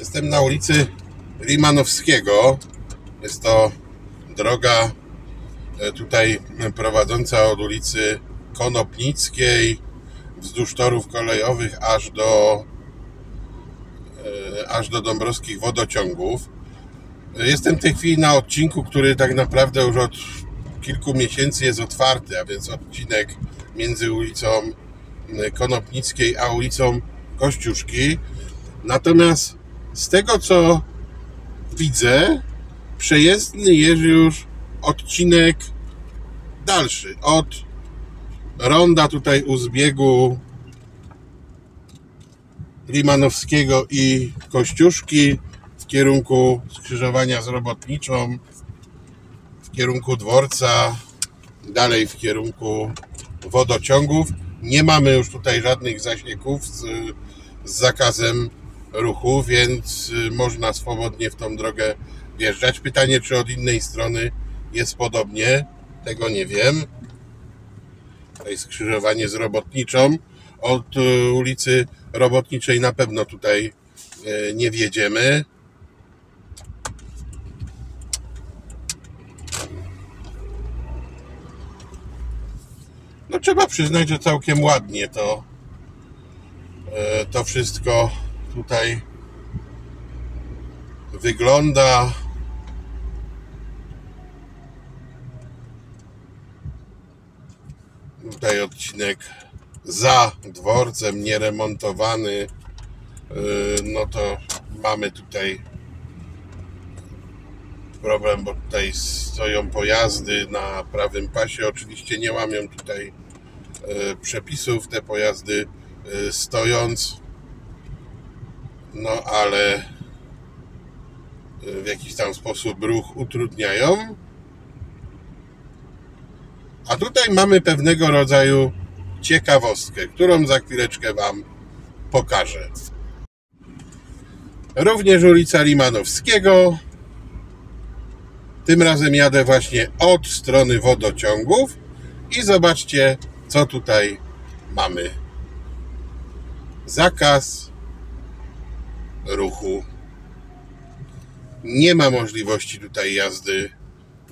Jestem na ulicy Limanowskiego. Jest to droga e, tutaj prowadząca od ulicy Konopnickiej wzdłuż torów kolejowych aż do e, aż do Dąbrowskich Wodociągów. Jestem w tej chwili na odcinku, który tak naprawdę już od kilku miesięcy jest otwarty, a więc odcinek między ulicą Konopnickiej a ulicą Kościuszki. Natomiast z tego co widzę, przejezdny jest już odcinek dalszy. Od ronda tutaj u zbiegu Limanowskiego i Kościuszki w kierunku skrzyżowania z Robotniczą, w kierunku dworca, dalej w kierunku wodociągów. Nie mamy już tutaj żadnych zasieków z, z zakazem ruchu, więc y, można swobodnie w tą drogę wjeżdżać. Pytanie, czy od innej strony jest podobnie, tego nie wiem. Tutaj skrzyżowanie z Robotniczą. Od y, ulicy Robotniczej na pewno tutaj y, nie wjedziemy. No trzeba przyznać, że całkiem ładnie to to wszystko tutaj wygląda. Tutaj odcinek za dworcem, nieremontowany. E, No to mamy tutaj problem, bo tutaj stoją pojazdy na prawym pasie. Oczywiście nie łamią tutaj e, przepisów te pojazdy e, stojąc, no ale e, w jakiś tam sposób ruch utrudniają. A tutaj mamy pewnego rodzaju ciekawostkę, którą za chwileczkę Wam pokażę. Również ulica Limanowskiego, tym razem jadę właśnie od strony wodociągów i zobaczcie, co tutaj mamy. Zakaz ruchu. Nie ma możliwości tutaj jazdy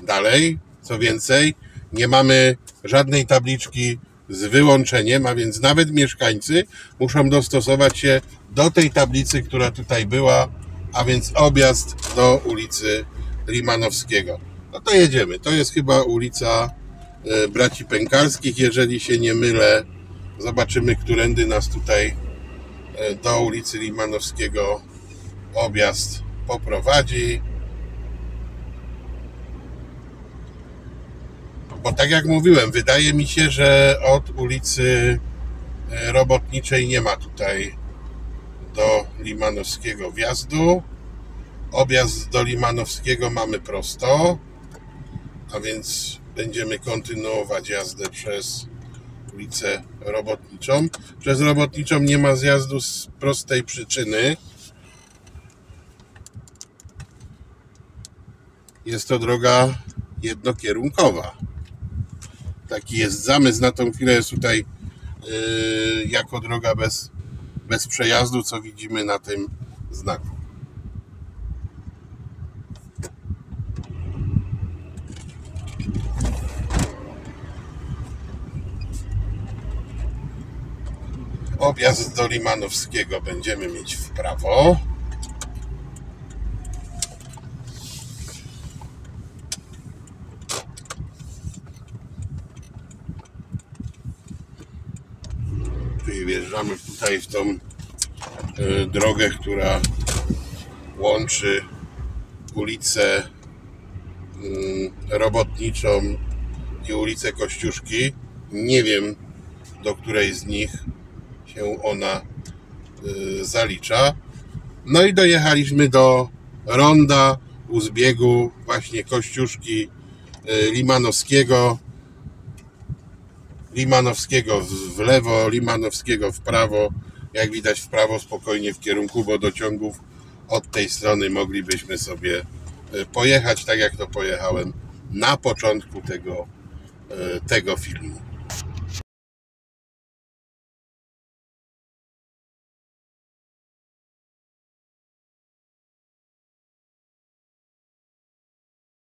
dalej. Co więcej, nie mamy żadnej tabliczki z wyłączeniem, a więc nawet mieszkańcy muszą dostosować się do tej tablicy, która tutaj była, a więc objazd do ulicy Limanowskiego. No to jedziemy. To jest chyba ulica e, Braci Pękarskich, jeżeli się nie mylę. Zobaczymy, którędy nas tutaj do ulicy Limanowskiego objazd poprowadzi. Bo tak jak mówiłem, wydaje mi się, że od ulicy e, Robotniczej nie ma tutaj do Limanowskiego wjazdu. Objazd do Limanowskiego mamy prosto, a więc będziemy kontynuować jazdę przez ulicę Robotniczą. Przez Robotniczą nie ma zjazdu z prostej przyczyny. Jest to droga jednokierunkowa. Taki jest zamysł. Na tą chwilę jest tutaj yy, jako droga bez, bez przejazdu, co widzimy na tym znaku. Objazd do Limanowskiego będziemy mieć w prawo. Wjeżdżamy tutaj w tą e, drogę, która łączy ulicę mm, Robotniczą i ulicę Kościuszki. Nie wiem, do której z nich się ona y, zalicza. No i dojechaliśmy do ronda u zbiegu właśnie Kościuszki y, Limanowskiego. Limanowskiego w lewo, Limanowskiego w prawo. Jak widać w prawo spokojnie w kierunku wodociągów. Od tej strony moglibyśmy sobie y, pojechać tak jak to pojechałem na początku tego, tego filmu.